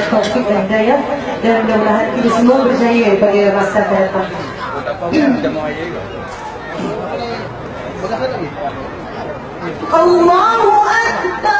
التوفيق والهداية لو هاد اسمه زي باقي مسافة الله أكبر.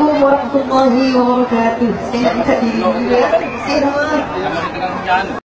Assalamualaikum warahmatullahi wabarakatuh. Saya nak minta diri juga. Terima kasih.